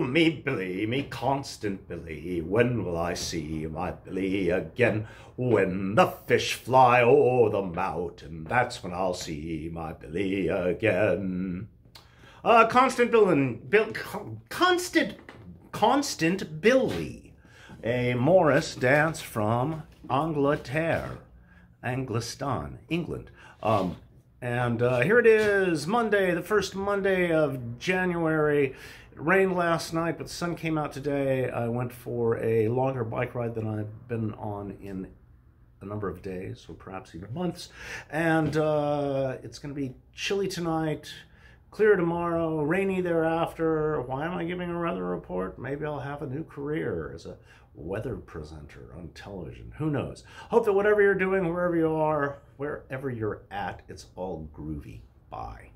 me Billy, me constant Billy, when will I see my Billy again? When the fish fly o'er the mountain, that's when I'll see my Billy again. Uh, constant Bill and Bill, constant, constant Billy, a Morris dance from Angleterre, Anglistan, England. Um, and uh, here it is, Monday, the first Monday of January. It rained last night, but the sun came out today. I went for a longer bike ride than I've been on in a number of days, or perhaps even months. And uh, it's going to be chilly tonight, clear tomorrow, rainy thereafter. Why am I giving a weather report? Maybe I'll have a new career as a weather presenter on television. Who knows? Hope that whatever you're doing, wherever you are, wherever you're at, it's all groovy. Bye.